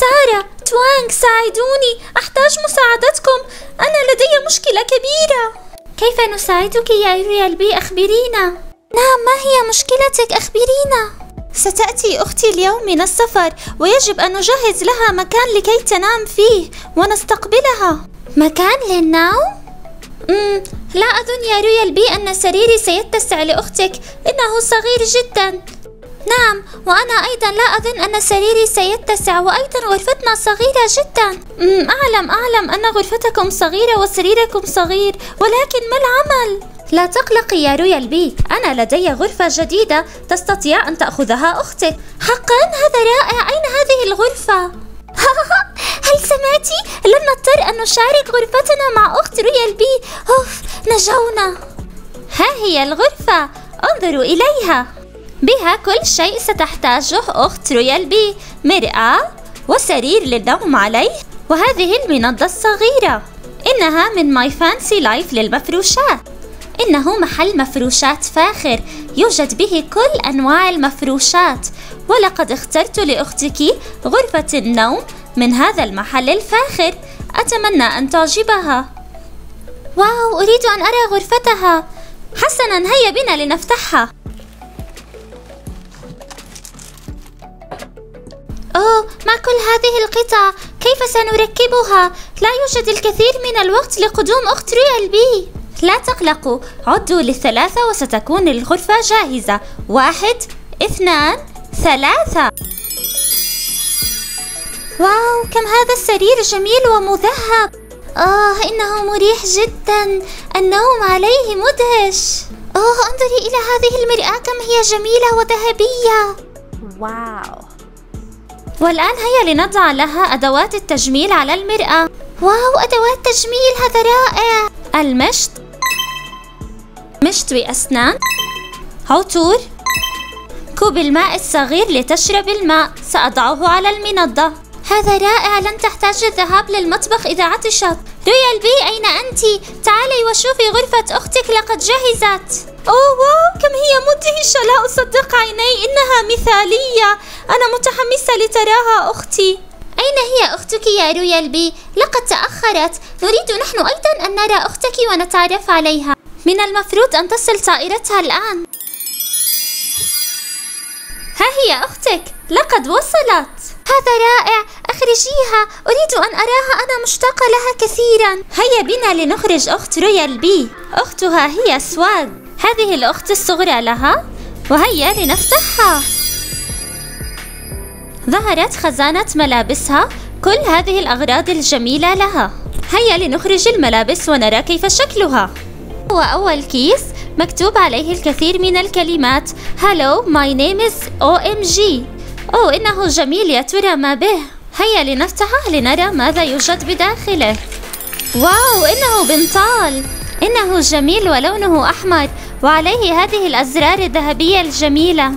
سارة توانغ ساعدوني. أحتاج مساعدتكم. أنا لدي مشكلة كبيرة. كيف نساعدك يا Royal Bee؟ أخبرينا. نعم ما هي مشكلتك؟ أخبرينا. ستأتي أختي اليوم من السفر ويجب أن نجهز لها مكان لكي تنام فيه ونستقبلها. مكان للنوم؟ مم لا أظن يا Royal Bee أن سريري سيتسع لأختك. إنه صغير جدا. نعم وأنا أيضا لا أظن أن سريري سيتسع وأيضا غرفتنا صغيرة جدا. أعلم أعلم أن غرفتكم صغيرة وسريركم صغير ولكن ما العمل؟ لا تقلقي يا Royal Bee أنا لدي غرفة جديدة تستطيع أن تأخذها أختك حقا هذا رائع. أين هذه الغرفة؟ هل سمعتي؟ لن نضطر أن نشارك غرفتنا مع أخت Royal Bee أوف نجونا. ها هي الغرفة. انظروا إليها. بها كل شيء ستحتاجه أخت Royal Bee مرآة وسرير للنوم عليه وهذه المنضدة الصغيرة. إنها من My Fancy Life للمفروشات. إنه محل مفروشات فاخر يوجد به كل أنواع المفروشات. ولقد اخترت لأختك غرفة النوم من هذا المحل الفاخر. أتمنى أن تعجبها. واو أريد أن أرى غرفتها. حسنا هيا بنا لنفتحها. أوه ما كل هذه القطع. كيف سنركبها؟ لا يوجد الكثير من الوقت لقدوم أخت ريال بي. لا تقلقوا عدوا للثلاثة وستكون الغرفة جاهزة. واحد اثنان ثلاثة. واو كم هذا السرير جميل ومذهب. آه إنه مريح جدا. النوم عليه مدهش. أوه انظري إلى هذه المرآة كم هي جميلة وذهبية. واو. والآن هيا لنضع لها أدوات التجميل على المرآة. واو أدوات تجميل هذا رائع. المشط. مشط بأسنان. عطور كوب الماء الصغير لتشرب الماء. سأضعه على المنضدة هذا رائع لن تحتاج الذهاب للمطبخ إذا عطشت. رويال بي أين أنت؟ تعالي وشوفي غرفة أختك لقد جهزت. أوه واو كم هي مدهشة. لا أصدق عيني إنها مثالية. أنا متحمسة لتراها أختي. أين هي أختك يا رويال بي؟ لقد تأخرت. نريد نحن أيضا أن نرى أختك ونتعرف عليها. من المفروض أن تصل طائرتها الآن. ها هي أختك. لقد وصلت. هذا رائع. أخرجيها. أريد أن أراها أنا مشتاقة لها كثيرا. هيا بنا لنخرج أخت رويال بي. أختها هي سواغ هذه الأخت الصغرى لها. وهيا لنفتحها. ظهرت خزانة ملابسها. كل هذه الأغراض الجميلة لها. هيا لنخرج الملابس ونرى كيف شكلها. هو أول كيس مكتوب عليه الكثير من الكلمات. Hello, my name is OMG أوه إنه جميل يا ترى ما به. هيا لنفتحه لنرى ماذا يوجد بداخله. واو إنه بنطال. إنه جميل ولونه أحمر وعليه هذه الأزرار الذهبية الجميلة.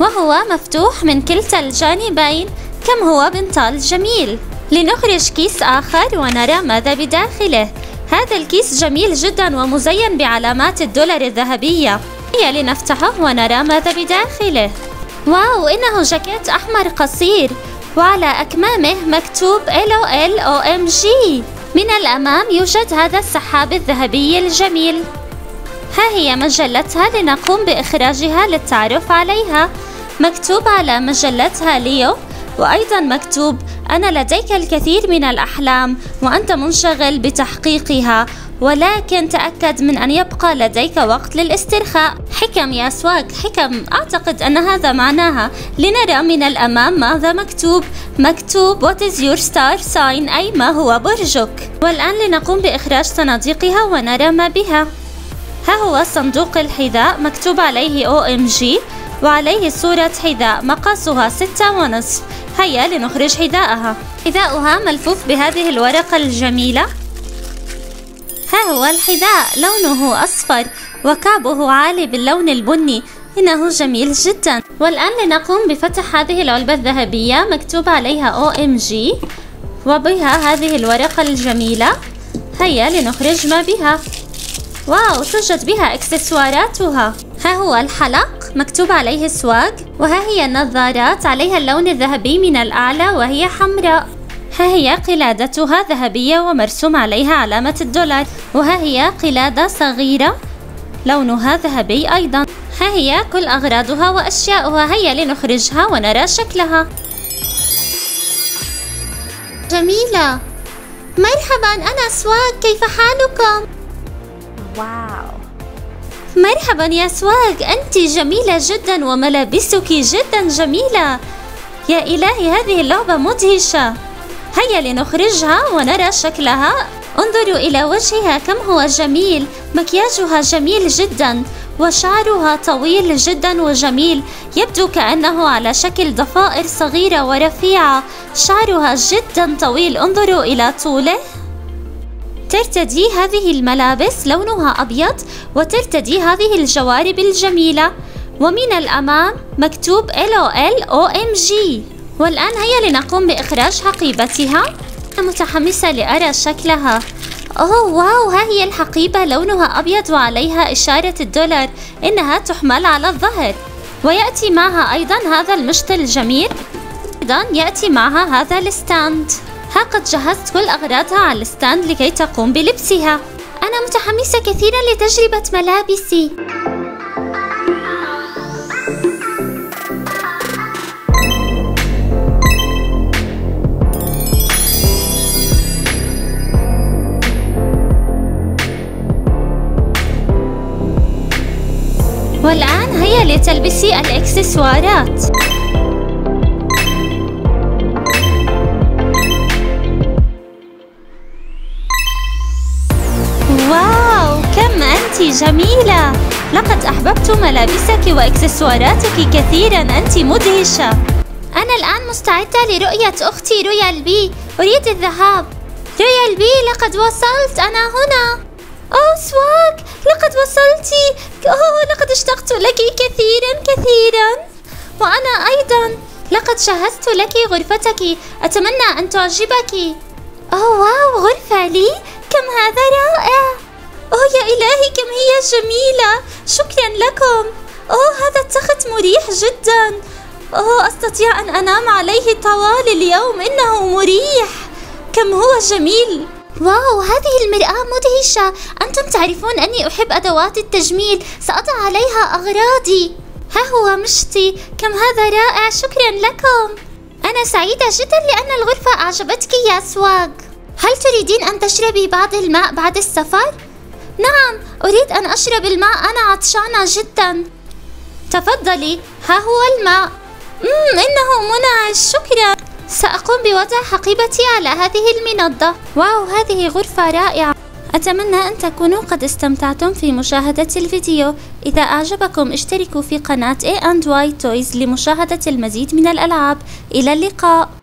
وهو مفتوح من كلتا الجانبين كم هو بنطال جميل. لنخرج كيس آخر ونرى ماذا بداخله. هذا الكيس جميل جدا ومزين بعلامات الدولار الذهبية. هيا لنفتحه ونرى ماذا بداخله. واو إنه جاكيت أحمر قصير. وعلى أكمامه مكتوب LOL OMG من الأمام يوجد هذا السحاب الذهبي الجميل. ها هي مجلتها لنقوم بإخراجها للتعرف عليها. مكتوب على مجلتها ليو وأيضا مكتوب أنا لديك الكثير من الأحلام وأنت منشغل بتحقيقها ولكن تأكد من أن يبقى لديك وقت للاسترخاء. حكم يا سواق حكم أعتقد أن هذا معناها لنرى من الأمام ماذا مكتوب. مكتوب What is your star sign? أي ما هو برجك؟ والآن لنقوم بإخراج صناديقها ونرى ما بها. ها هو صندوق الحذاء مكتوب عليه OMG وعليه صورة حذاء مقاسها ستة ونصف. هيا لنخرج حذاءها. حذاؤها ملفوف بهذه الورقة الجميلة. ها هو الحذاء لونه أصفر. وكعبه عالي باللون البني. إنه جميل جدا. والآن لنقوم بفتح هذه العلبة الذهبية مكتوب عليها OMG وبها هذه الورقة الجميلة. هيا لنخرج ما بها. واو توجد بها إكسسواراتها. ها هو الحلق مكتوب عليه سواق. وها هي النظارات عليها اللون الذهبي من الأعلى وهي حمراء. ها هي قلادتها ذهبية ومرسوم عليها علامة الدولار. وها هي قلادة صغيرة. لونها ذهبي أيضا. ها هي كل أغراضها وأشياؤها. هيا لنخرجها ونرى شكلها. جميلة. مرحبا أنا سواق كيف حالكم؟ واو. مرحبا يا سواق. أنت جميلة جدا وملابسك جدا جميلة. يا إلهي هذه اللعبة مدهشة. هيا لنخرجها ونرى شكلها. انظروا إلى وجهها كم هو جميل. مكياجها جميل جدا وشعرها طويل جدا وجميل. يبدو كأنه على شكل ضفائر صغيرة ورفيعة. شعرها جدا طويل. انظروا إلى طوله. ترتدي هذه الملابس لونها أبيض وترتدي هذه الجوارب الجميلة. ومن الأمام مكتوب LOL OMG والآن هيا لنقوم بإخراج حقيبتها. متحمسة لأرى شكلها. أوه واو ها هي الحقيبة لونها أبيض وعليها إشارة الدولار. إنها تحمل على الظهر. ويأتي معها أيضا هذا المشط الجميل. أيضا يأتي معها هذا ال stand. ها قد جهزت كل أغراضها على ال stand لكي تقوم بلبسها. أنا متحمسة كثيرا لتجربة ملابسي. لتلبسي الإكسسوارات. واو كم أنت جميلة. لقد أحببت ملابسك وإكسسواراتك كثيرا أنت مدهشة. أنا الآن مستعدة لرؤية أختي رويال بي. أريد الذهاب. رويال بي لقد وصلت. أنا هنا. أوه سواك. لقد وصلتي. أوه لقد اشتقت لك كثيرا كثيرا. وأنا أيضا. لقد جهزت لك غرفتك. أتمنى أن تعجبك. أوه واو غرفة لي؟ كم هذا رائع. أوه يا إلهي كم هي جميلة. شكرا لكم. أوه هذا التخت مريح جدا. أوه أستطيع أن أنام عليه طوال اليوم. إنه مريح. كم هو جميل. واو هذه المرآة مدهشة. أنتم تعرفون أني أحب أدوات التجميل. سأضع عليها أغراضي. ها هو مشتي. كم هذا رائع. شكرا لكم. أنا سعيدة جدا لأن الغرفة أعجبتك يا سواق. هل تريدين أن تشربي بعض الماء بعد السفر؟ نعم أريد أن أشرب الماء. أنا عطشانة جدا. تفضلي. ها هو الماء. مم إنه منعش. شكرا. سأقوم بوضع حقيبتي على هذه المنضة. واو هذه غرفة رائعة. أتمنى أن تكونوا قد استمتعتم في مشاهدة الفيديو. إذا أعجبكم اشتركوا في قناة A&Y Toys لمشاهدة المزيد من الألعاب. إلى اللقاء.